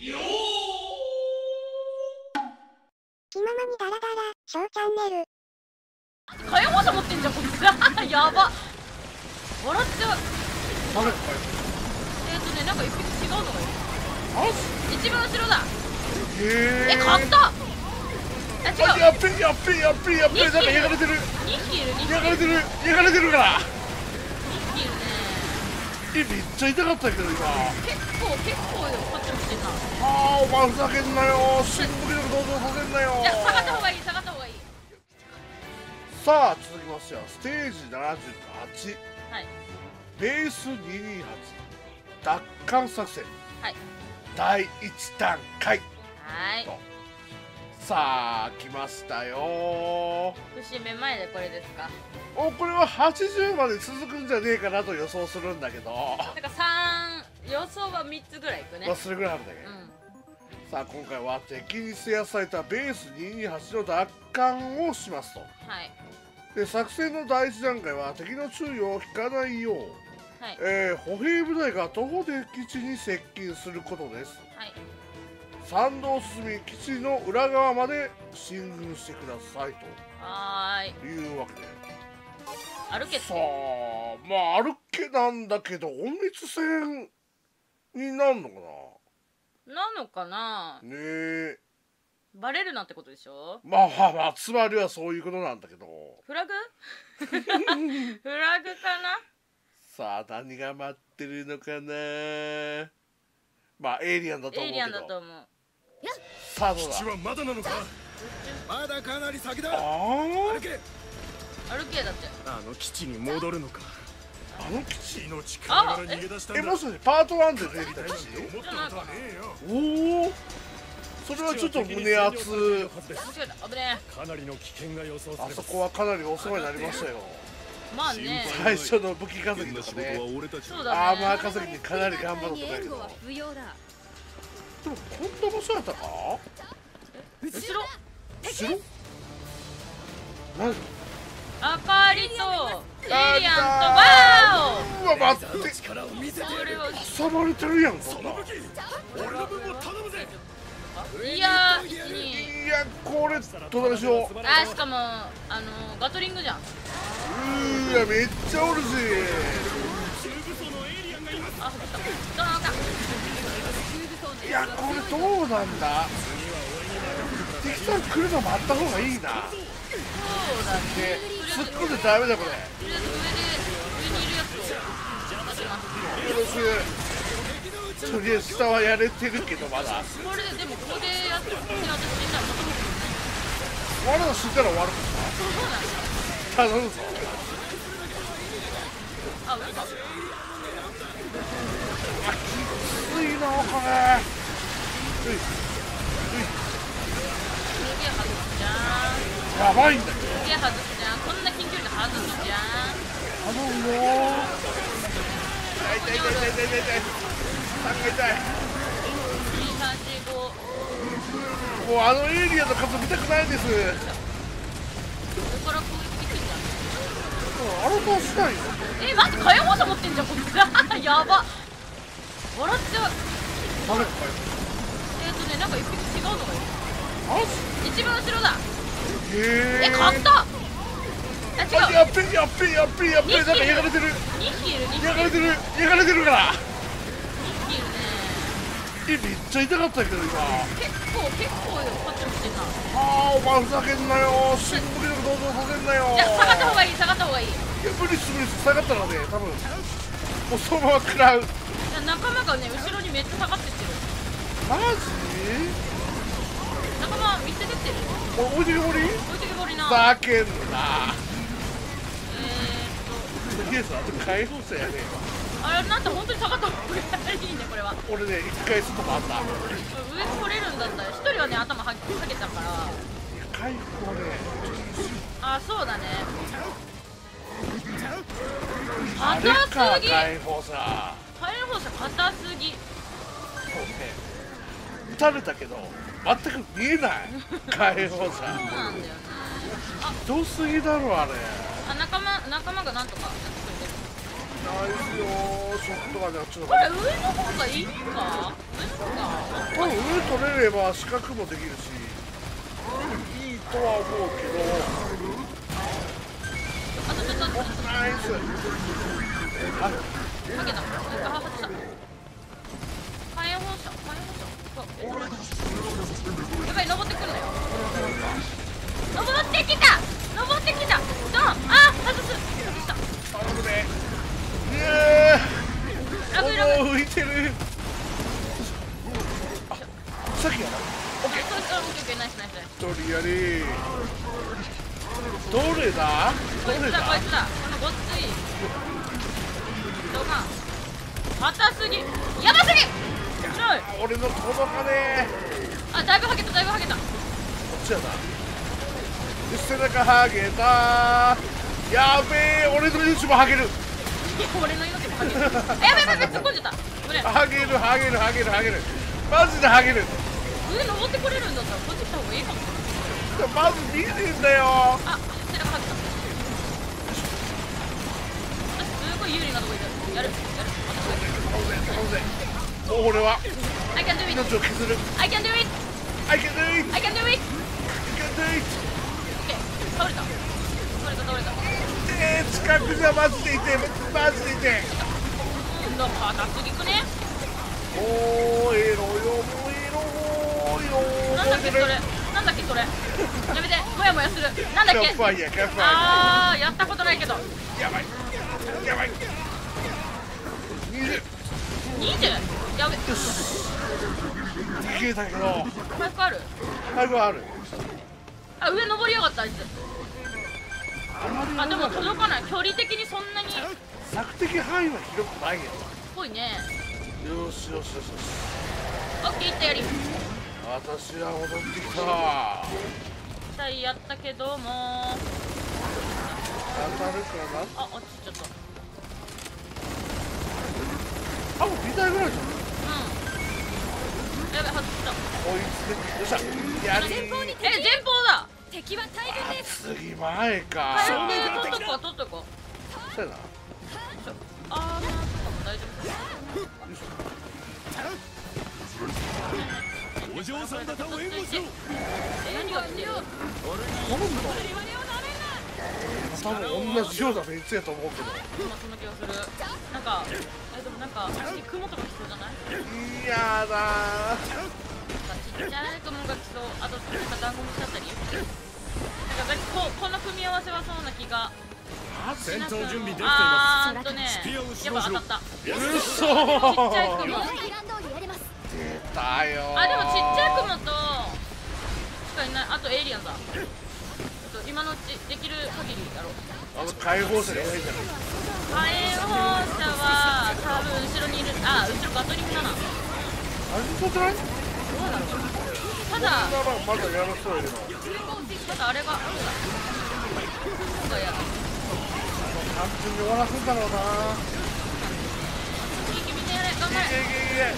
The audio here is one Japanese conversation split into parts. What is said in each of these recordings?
気ままにダラダラ、ショーチャンネル。火炎放射持ってんじゃんこいつやば笑っちゃうあれえっ、ー、とねなんか一匹違うのがいる一番後ろだへえ買ったあ違うやっべやっべやっべやっべなんかやがれてる2匹いる2匹やがれてるやがれてるからえめっちゃ痛かったけど今結構結構よこっちもしてんなああお前ふざけんなよ新武力同情させんなよいや下がった方がいい下がった方がいいさあ続きましてはステージ78はいベース228奪還作戦はい第1段階はいとさあ来ましたよ。節目前でこれですか？おこれは80まで続くんじゃねえかなと予想するんだけど。なんか3予想は3つぐらいいくね。まあそれぐらいあるんだけど、うん。さあ今回は敵に制圧されたベース228の奪還をしますと。はい。で作戦の第一段階は敵の注意を引かないよう、はい。えー歩兵部隊が徒歩で基地に接近することです。はい参道を進み基地の裏側まで進軍してくださいはーい。というわけで。歩けさあまあ歩けなんだけど隠密戦になるのかな？のかな？なね。えバレるなってことでしょ？まあまあまあつまりはそういうことなんだけど。フラグ？フラグかな？さあ何が待ってるのかな？まあエイリアンだと思うけど。エイリアンだと思うさあどうだ基地はまだなのか？まだかなり先だ。歩け。歩けだって。あの基地に戻るのか。あの基地命から逃げ出したんだ。えもしかしてパート1で出てきた基地思ったことはねえよおおそれはちょっと胸熱。かなりの危険が予想さあそれます。こはかなりお世話になりましたよ。えまあね。最初の武器稼ぎとかね。俺たちそうだね。アーマー稼ぎにかなり頑張ったとかやけど。でも不要だこんな場所やったか？後ろ。後ろ？何？あかりとエイリアンとワうわ待って。力を見せてオこれは挟まれてるやんこんなん武器俺の分も頼むぜ。いやいやこれどうしようあしかもあのガトリングじゃん。うーわめっちゃおるしあ降ったどうかいやこれどうなんだ？敵さん来るの待った方がいいな。そうだねで突っ込んでダメだこれ。よとりあえず上で上にいるやつを当てますろしくとりあえず下はやれてるけどまだ。これででもここでやって私死んだらまたもまだ死んだら終わるかそうなんだ頼むぞ。あ上かあきついなこれういすげえ外すじゃんやばいんだけどすげえ外すじゃんこんな近距離で外すじゃん頼むよ痛い痛い痛い痛い痛い痛い3が痛い235もうあのエイリアンの数見たくないです上から攻撃できるじゃんあの顔しないよえ待っ。て火炎放射持ってんじゃんこいつやば笑っちゃう誰かえっ、ー、とねなんか一匹違う。のがいるあ一番後ろだへえ買った。ああ違う。やっべやっべやっべやっべなんかやがれてる。2匹いる2匹やがれてる。やがれてるから。2匹いるね。えめっちゃ痛かったけど今。結構結構よこっちもしてんなああお前ふざけんなよ。新武力同情させんなよ。いや下がった方がいい下がった方がいい。いいや無理す無理す。下がったらね多分もうそのまま食らう。や仲間がね後ろにめっちゃ下がってってる。マジ仲間見せてってるお置いてけぼり？置いてけぼりな。ふざけんな。えと。りあえずあと解放者やね。ー、あれなんて本当に下がった方がいいねこれは。俺ね一回外回った。い上取れるんだったら一人はね頭は下げたから。や解放ね。あそうだね。硬かすぎ。火解放者。炎放射硬すぎ。そうね。撃たれたけど全く見えない。解放者。そうなんだよね。ひどすぎだろあれ。あ仲間仲間がなんとか。ナイスよショットがねちょっとこれ上の方がいいか。上の方が。多分分上取れれば資格もできるし。いいとは思うけど。あとちょっとちょっと。ナイス。あかけたあ外した火炎放射火炎放射そうやばい登ってくるなよ登ってきた登ってきたドンあ外す外した頼むねいやラグラグーもう浮いてるあさっきやなオッケーそうそうオッケーオッケーナイスナイスナイス一人やりどれだこいつだこいつだこのごっついドカン硬すぎやばすぎちょい俺の届かねあだいぶはげただいぶはげたこっちやな背中はげたやべえ俺の命もはげる俺の命もはげるやべやべやべ突っ込んじゃったごめんはげるはげるはげるはげる。マジではげる。上登ってこれるんだったらこっち来た方がいいかもまず見てんだよ。あ背中はげた。あすごい有利なとこいるやるやる。頼むぜ頼むぜもう俺は I can do it. 命を削る。I can do it. I can do it. I can do it. I can do it. OK 倒れた。倒れた倒れた。えー、近くじゃマジでいてマジでいてうんだ硬すぎくね。もうエロよエロもうエロなんだっけそれ。なんだっけそれ。やめて。もやもやする。なんだっけ。あーやったことないけど。ーやばい。やばい。20 20? やべ。消えたけど。回復ある。最後ある。あ上登りやがったあいつ。あでも届かない。距離的にそんなに索敵範囲は広くないよ。ぽいね。よしよしよしよし。オッケーいったやり。私は戻ってきた。期待やったけども。当たるかな？あ落ちちゃった。多分2体ぐらいじゃん。うん。やべ外した。追いつけよっしゃ。やり。え前方だ。敵は大軍です。次前か。回復取っとこう取っとこう。そうやなお嬢さん方を援護しろ夫何が来てる頼むの多分同じようなメンツやと思うけど。そんな気がするなんかえでもなんか雲とか来そうじゃないいやだちっちゃい雲が来そうあとなんか団子虫だったりなんかここの組み合わせはそうな気が戦闘準備できていますあーとねやっぱ当たったうそちっちゃい雲出たよあでもちっちゃい雲としかいないあとエイリアンだ今のうちできる限りやろうあの解放者がいじゃない火炎放射は多分後ろにいるあ後ろガトリングだなあれそうじゃないどうだろうただまだやらそうやけどただあれがあるんだそうだやだ単純に終わらせんだろうなみんなやれ？頑張れいけいけいけ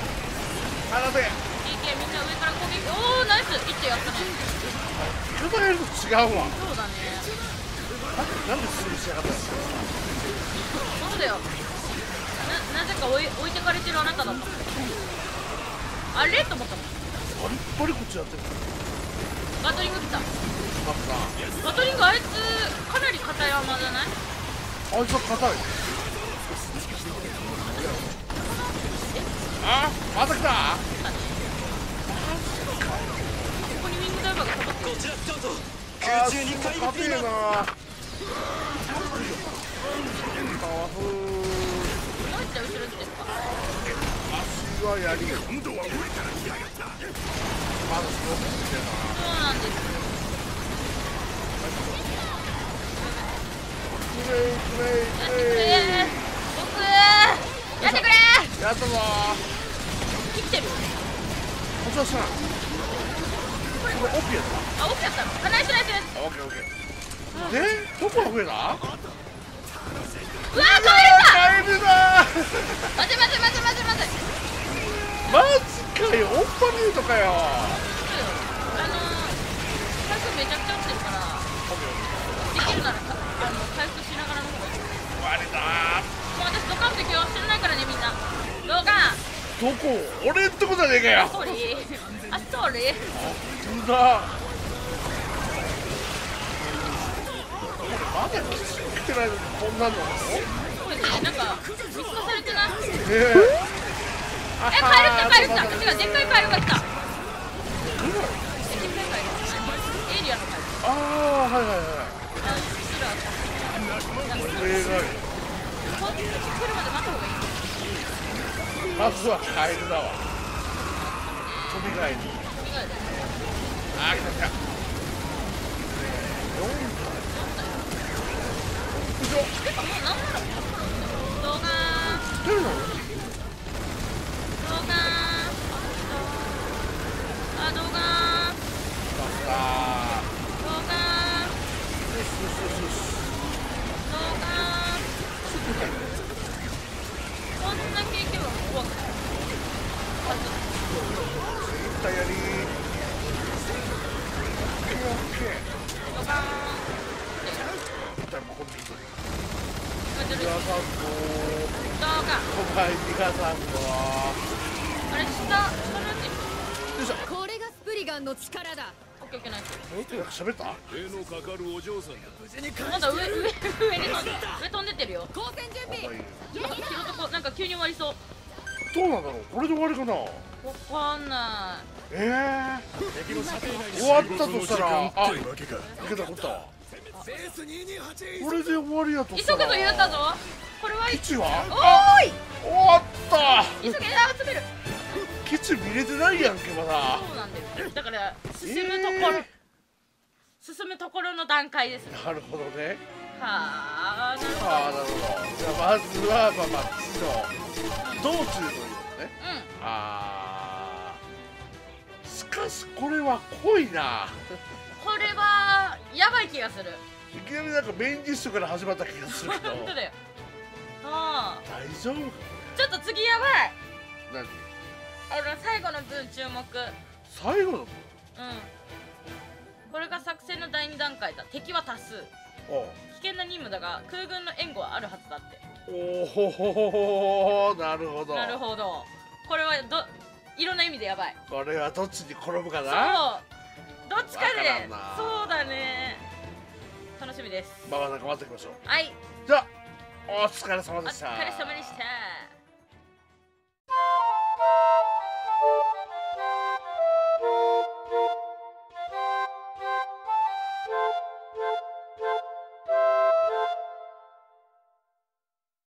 離せキーキみんな上から攻撃おおナイス一手やったね言方がやる。と違うわそうだねなんでスルーしやがったのそうだよななぜか置い置いてかれてる。あなただったあれと思ったもんバリッバリこっちやってる。ガトリング来たまったガトリングあいつかなり硬いアーマーじゃないあいつは硬いあまた来たここにウィングダイバーがかかってるこちらスカウトあ空中に硬怪物いますえなパワフもう一手後ろに出るか足はやり今度は俺から来やがったまだスロープしてるそうなんです。なクレイクレイやってくクレイれ僕やってくれやったぞ生きてるこっちはしないこれオッケーやったあ奥やったのあナイスナイスナイスオッケーオッケーでどこが増えたうわー帰れカエルだ待て待て待て待て待てマジかよオッパミュートかよそうよあのー、回復めちゃくちゃ落ちてるからできるならかあの回復しながらの方がいい割れたもう私ドカンって気はしてないからねみんなドカンどこ俺んとこじゃねえかよ。ソーリーそれ本当だ。まだきつくてないのにこんなの。これね。なんか見透かされてない。ねえ。えカエル来たカエル来た違うでっかいカエルが来た。エリアンのカエルああはいはいはい。あ後ろあったなんかこれがこっち来るまで待った方がいいまずはカエルだわ。飛びあー来た来た。4後ろてかもうなんなら動画。出るの動画。あ動画動画。よしよしよしよし動画こんな経験は怖くない一体やりオッケーオッケー動画一体ここにいる待ってる皆さんと動画小林美香さんとあれ下下のやつよいしょこれがスプリガンの力だオッケーオッケーナイスなんか喋った手のかかるお嬢さんだまだ上上上に飛んで上飛んでってるよ光線準備はい拾うとこなんか急に終わりそうどうなんだろうこれで終わりかなわかんなええ敵の射程内に終わったとしたらあいけたことはベース228これで終わりやとい急ぐと言ったぞ。これは基地は？おあーい！終わった。急げあ詰める。基地見れてないやんけまだ。そうなんですだから進むところ、え進むところの段階です。ね。なるほど。ねはあなるほど。じゃあまずはまあまあ基地の道中ということね。うん。あー。しかしこれは濃いな。これはやばい気がする。いきなりなんかメインディッシュから始まった気がするけど。本当だよ。ああ大丈夫かちょっと次やばい。何？あの最後の分注目。うん最後の？これが作戦の第2段階だ。敵は多数。お危険な任務だが空軍の援護はあるはずだって。おほほほほほなるほど。なるほど。これはどいろんな意味でやばい。これはどっちに転ぶかそう。などっちかで。そうだね。楽しみです。まあまあ頑張っていきましょう。はい。じゃあお疲れ様でした。お疲れ様でした。